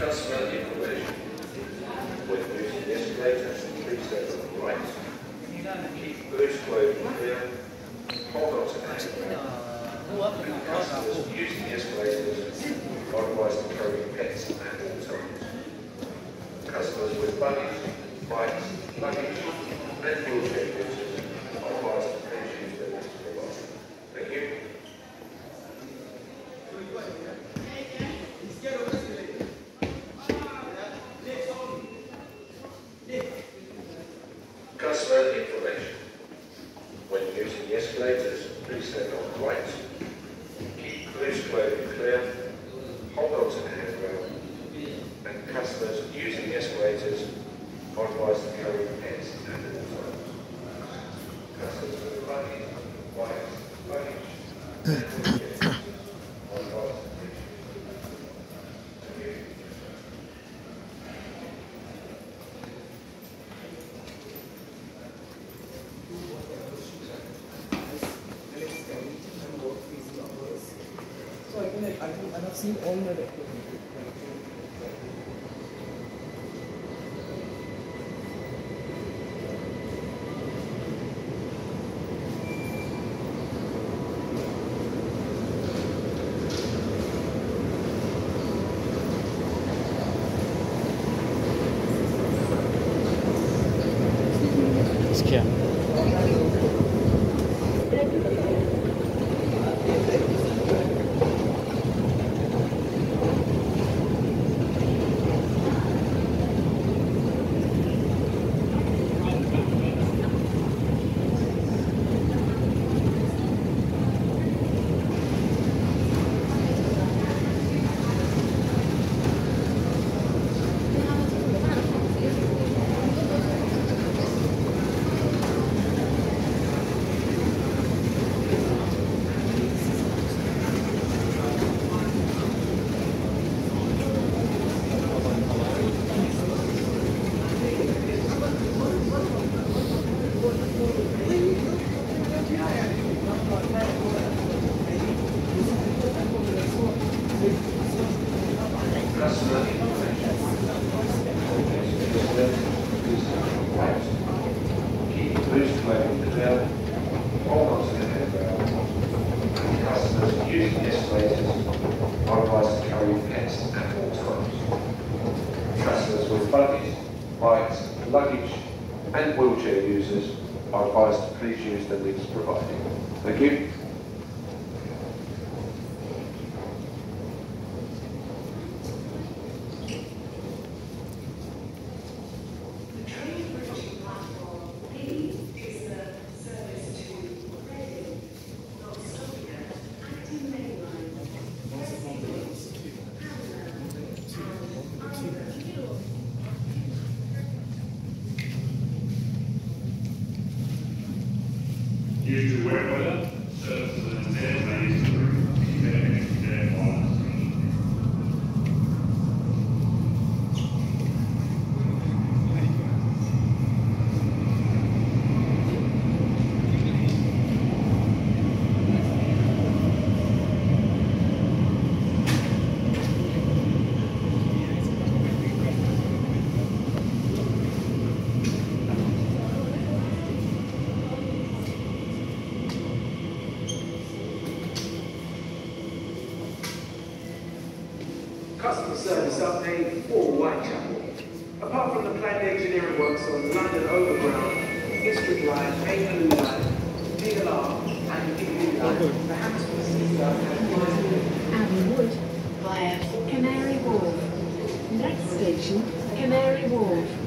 Customer information. Using the escalator, please step to the right. Keep closed and clear. Hold on to handrail. Customers using escalators are advised to carry pets at all times. Customers with buggies, bikes, luggage, and wheelchair users are advised to please use their lift provider. Thank you. When using the escalators, please stand on oh, the right. Keep loose clothing clear. Hold on to the handrail. And customers using the escalators are advised to carry pets at all times. Customers with luggage, bikes, luggage, and wheelchairs are advised to please use Thank you. So I can, I've seen all my documents. Skia. Customer information. Keep loose clothing clear. Hold on to the handrail. And customers using the escalators are advised to carry pets at all times. Customers with buggies, bikes, luggage, and wheelchair users are advised to please use the lifts provided. Thank you. The train bridging platform B is the service to Reading, not stopping at Acton Main Line, Reading, Hanwell, and Ironton. Due to wet weather, customer service update for Whitechapel. Apart from the planned engineering works on London Overground, District Line, Main Line, DLR and DB Line, the Hammersmith Sister and Wood via Canary Wharf. Next station, Canary Wharf.